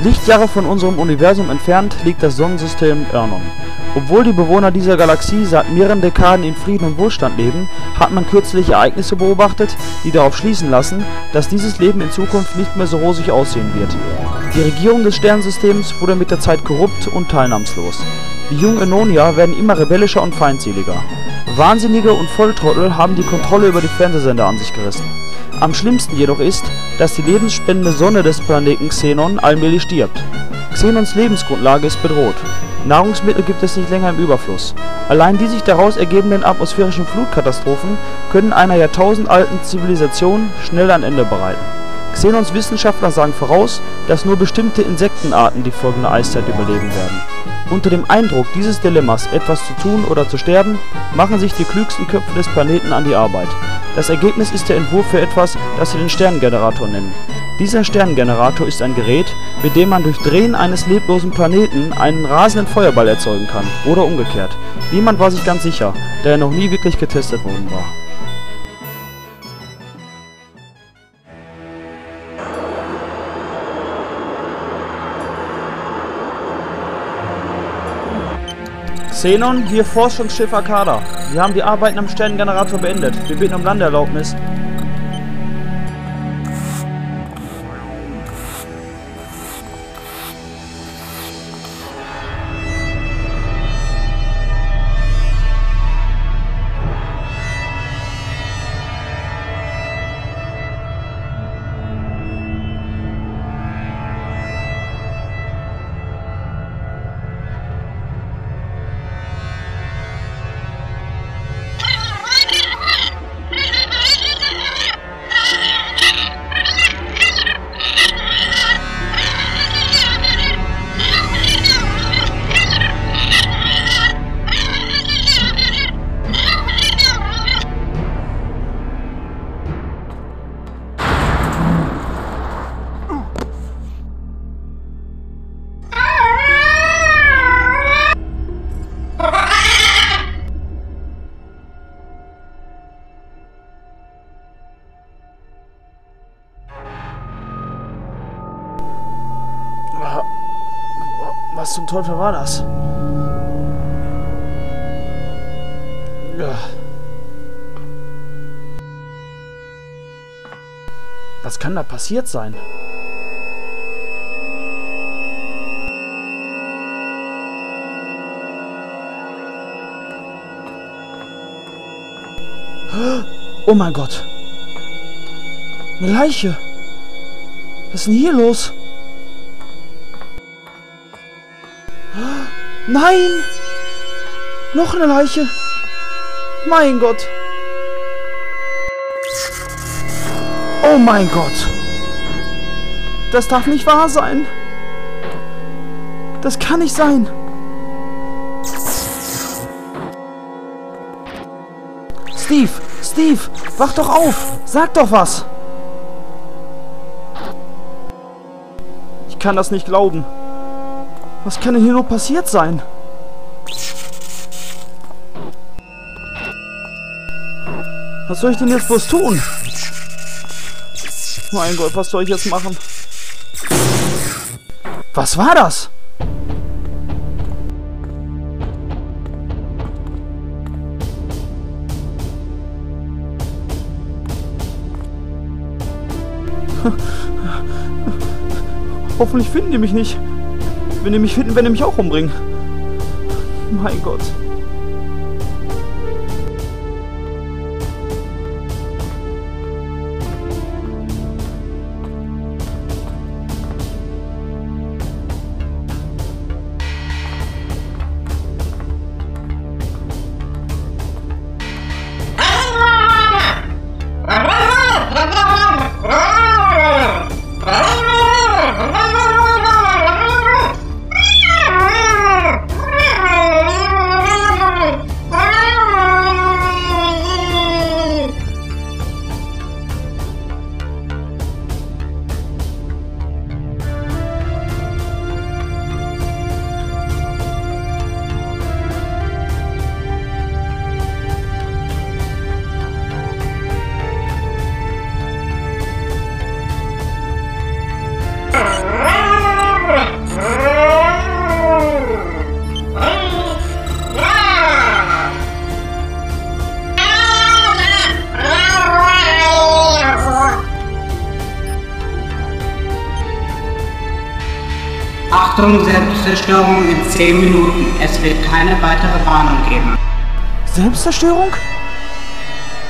Lichtjahre von unserem Universum entfernt liegt das Sonnensystem Ernon. Obwohl die Bewohner dieser Galaxie seit mehreren Dekaden in Frieden und Wohlstand leben, hat man kürzlich Ereignisse beobachtet, die darauf schließen lassen, dass dieses Leben in Zukunft nicht mehr so rosig aussehen wird. Die Regierung des Sternsystems wurde mit der Zeit korrupt und teilnahmslos. Die jungen Ennonier werden immer rebellischer und feindseliger. Wahnsinnige und Volltrottel haben die Kontrolle über die Fernsehsender an sich gerissen. Am schlimmsten jedoch ist, dass die lebensspendende Sonne des Planeten Xenon allmählich stirbt. Xenons Lebensgrundlage ist bedroht. Nahrungsmittel gibt es nicht länger im Überfluss. Allein die sich daraus ergebenden atmosphärischen Flutkatastrophen können einer jahrtausendalten Zivilisation schnell ein Ende bereiten. Xenons Wissenschaftler sagen voraus, dass nur bestimmte Insektenarten die folgende Eiszeit überleben werden. Unter dem Eindruck dieses Dilemmas, etwas zu tun oder zu sterben, machen sich die klügsten Köpfe des Planeten an die Arbeit. Das Ergebnis ist der Entwurf für etwas, das sie den Sternengenerator nennen. Dieser Sternengenerator ist ein Gerät, mit dem man durch Drehen eines leblosen Planeten einen rasenden Feuerball erzeugen kann, oder umgekehrt. Niemand war sich ganz sicher, da er noch nie wirklich getestet worden war. Xenon, hier Forschungsschiff Akada. Wir haben die Arbeiten am Sternengenerator beendet. Wir bitten um Landeerlaubnis. Zum Teufel war das? Ja. Was kann da passiert sein? Oh mein Gott. Eine Leiche. Was ist denn hier los? Nein! Noch eine Leiche. Mein Gott. Oh mein Gott. Das darf nicht wahr sein. Das kann nicht sein. Steve, Steve, wach doch auf. Sag doch was. Ich kann das nicht glauben. Was kann denn hier nur passiert sein? Was soll ich denn jetzt bloß tun? Mein Gott, was soll ich jetzt machen? Was war das? Hoffentlich finden die mich nicht. Wenn die mich finden, werden die mich auch umbringen. Mein Gott. Achtung, Selbstzerstörung in 10 Minuten. Es wird keine weitere Warnung geben. Selbstzerstörung?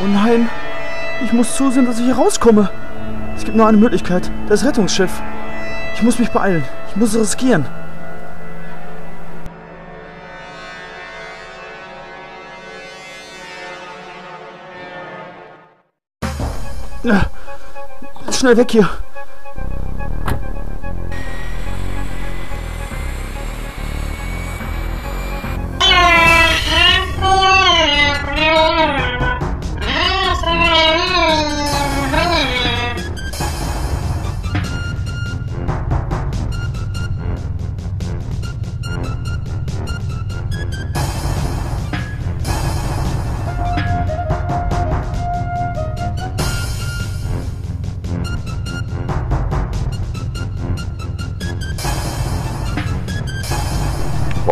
Oh nein, ich muss zusehen, dass ich hier rauskomme. Es gibt nur eine Möglichkeit, das Rettungsschiff. Ich muss mich beeilen. Ich muss riskieren. Na, Schnell weg hier.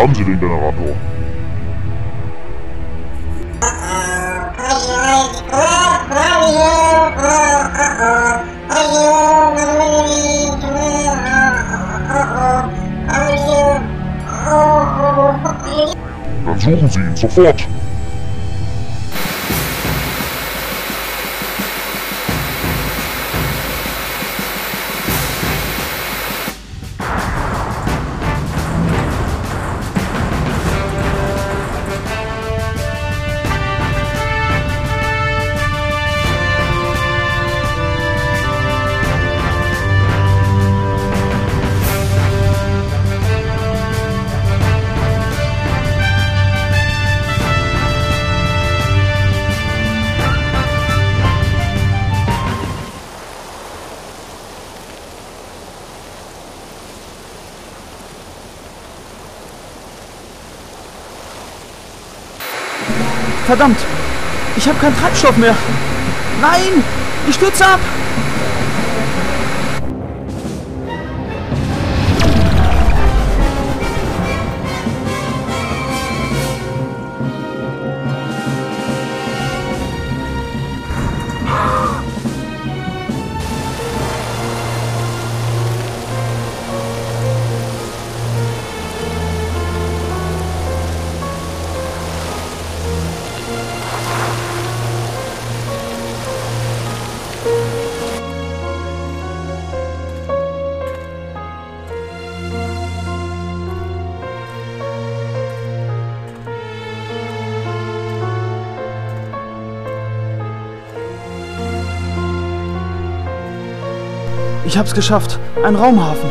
Haben Sie den Generator? Dann suchen Sie ihn sofort! Verdammt! Ich habe keinen Treibstoff mehr! Nein! Ich stürze ab! Ich hab's geschafft. Ein Raumhafen.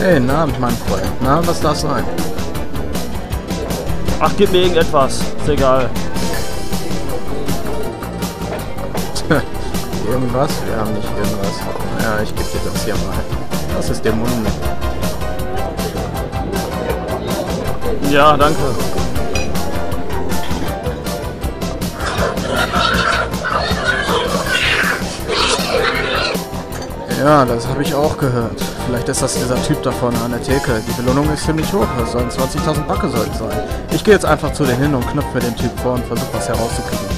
Hey, na, Abend, mein Freund. Na, was darf sein? Ach, gib mir irgendetwas. Ist egal. Irgendwas? Wir haben nicht irgendwas. Ja, ich gebe dir das hier mal. Das ist der. Ja, danke. Ja, das habe ich auch gehört. Vielleicht ist das dieser Typ da vorne an der Theke. Die Belohnung ist ziemlich hoch. Das sollen 20.000 Backe sollten sein. Ich gehe jetzt einfach zu denen hin und knüpfe den Typ vor und versuche was herauszukriegen.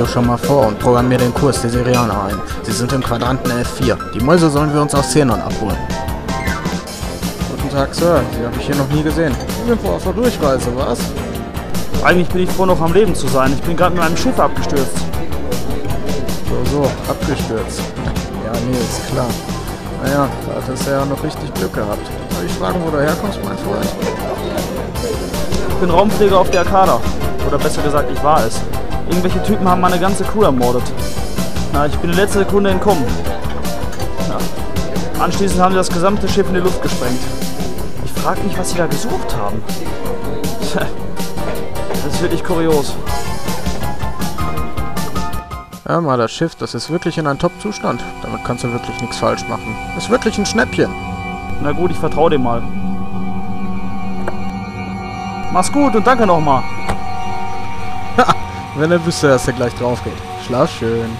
Doch schon mal vor und programmier den Kurs der Serianer ein. Sie sind im Quadranten F4. Die Mäuse sollen wir uns aus Xenon abholen. Guten Tag, Sir. Sie habe ich hier noch nie gesehen. Sie sind wohl auf der Durchreise, was? Eigentlich bin ich froh, noch am Leben zu sein. Ich bin gerade mit einem Schiff abgestürzt. So, so, abgestürzt. Ja, nee, ist klar. Naja, da hattest du ja noch richtig Glück gehabt. Soll ich fragen, wo du herkommst, mein Freund? Ich bin Raumpfleger auf der Arcada. Oder besser gesagt, ich war es. Irgendwelche Typen haben meine ganze Crew ermordet. Na, ich bin in letzter Sekunde entkommen. Ja. Anschließend haben sie das gesamte Schiff in die Luft gesprengt. Ich frage mich, was sie da gesucht haben. Das ist wirklich kurios. Ja, mal das Schiff, das ist wirklich in einem Top-Zustand. Damit kannst du wirklich nichts falsch machen. Ist wirklich ein Schnäppchen. Na gut, ich vertraue dem mal. Mach's gut und danke nochmal. Wenn er wüsste, dass er gleich drauf geht. Schlaf schön.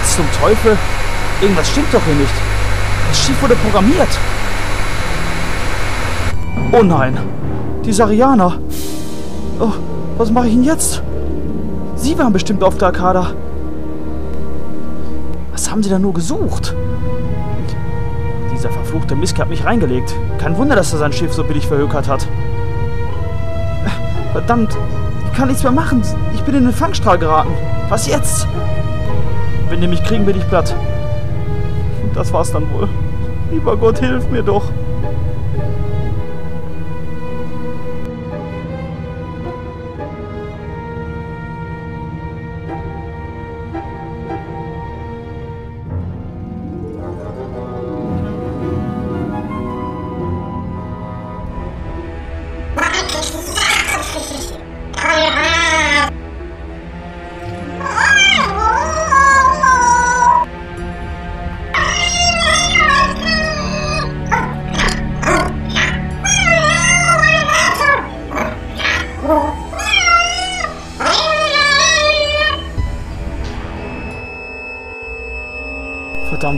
Was zum Teufel? Irgendwas stimmt doch hier nicht. Das Schiff wurde programmiert. Oh nein. Die Sarianer. Oh, was mache ich denn jetzt? Sie waren bestimmt auf der Arkada. Was haben sie da nur gesucht? Dieser verfluchte Miske hat mich reingelegt. Kein Wunder, dass er sein Schiff so billig verhökert hat. Verdammt, ich kann nichts mehr machen. Ich bin in den Fangstrahl geraten. Was jetzt? Wenn die mich kriegen, bin ich platt. Das war's dann wohl. Lieber Gott, hilf mir doch.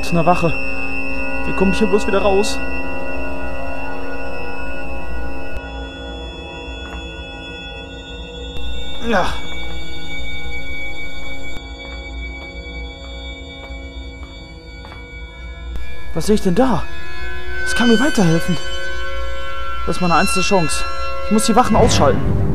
Verdammt, eine Wache. Wie komme ich hier bloß wieder raus? Ja. Was sehe ich denn da? Das kann mir weiterhelfen. Das ist meine einzige Chance. Ich muss die Wachen ausschalten.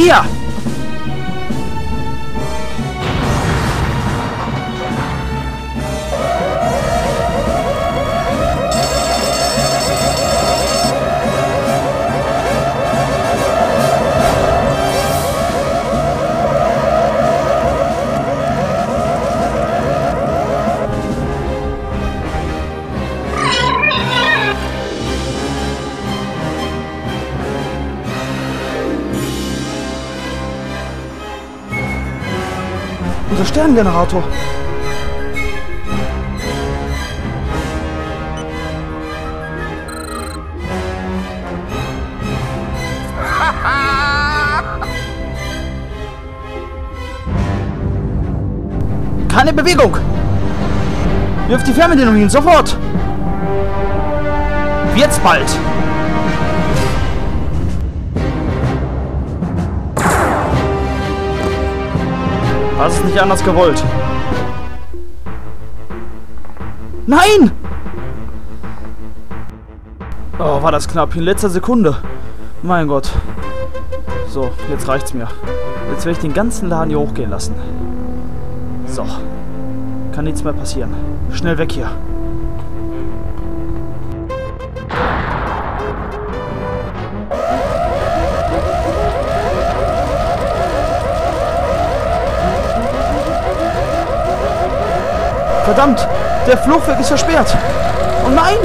Hier! Unser Sternengenerator. Keine Bewegung! Wirf die Fernbedienung hin, sofort! Jetzt bald! Hast es nicht anders gewollt. Nein! Oh, war das knapp. In letzter Sekunde. Mein Gott. So, jetzt reicht's mir. Jetzt werde ich den ganzen Laden hier hochgehen lassen. So. Kann nichts mehr passieren. Schnell weg hier. Verdammt! Der Fluchtweg ist versperrt! Oh nein!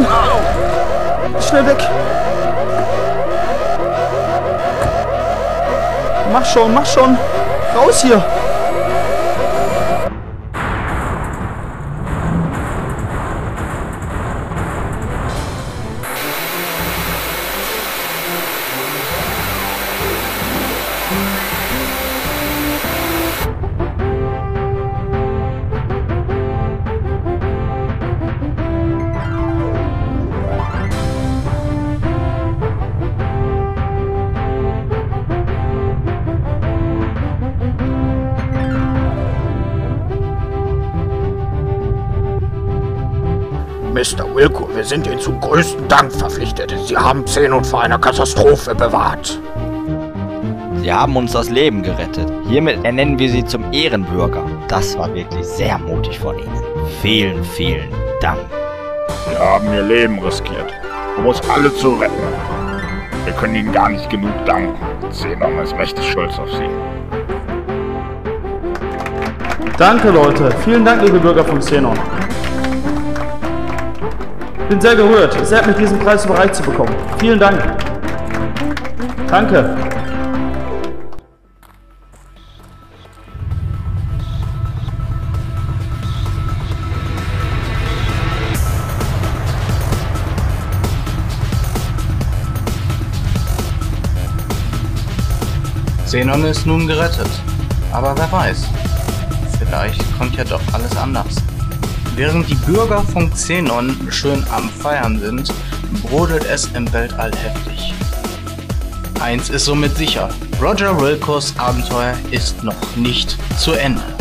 Schnell weg! Mach schon, mach schon! Raus hier! Wilco, wir sind Ihnen zum größten Dank verpflichtet. Sie haben Xenon vor einer Katastrophe bewahrt. Sie haben uns das Leben gerettet. Hiermit ernennen wir Sie zum Ehrenbürger. Das war wirklich sehr mutig von Ihnen. Vielen, vielen Dank. Sie haben ihr Leben riskiert, um uns alle zu retten. Wir können Ihnen gar nicht genug danken. Xenon ist mächtig stolz auf Sie. Danke, Leute. Vielen Dank, liebe Bürger von Xenon. Bin sehr gerührt. Es ehrt mich, diesen Preis überreicht zu bekommen. Vielen Dank. Danke. Xenon ist nun gerettet. Aber wer weiß, vielleicht kommt ja doch alles anders. Während die Bürger von Xenon schön am Feiern sind, brodelt es im Weltall heftig. Eins ist somit sicher, Roger Wilcos Abenteuer ist noch nicht zu Ende.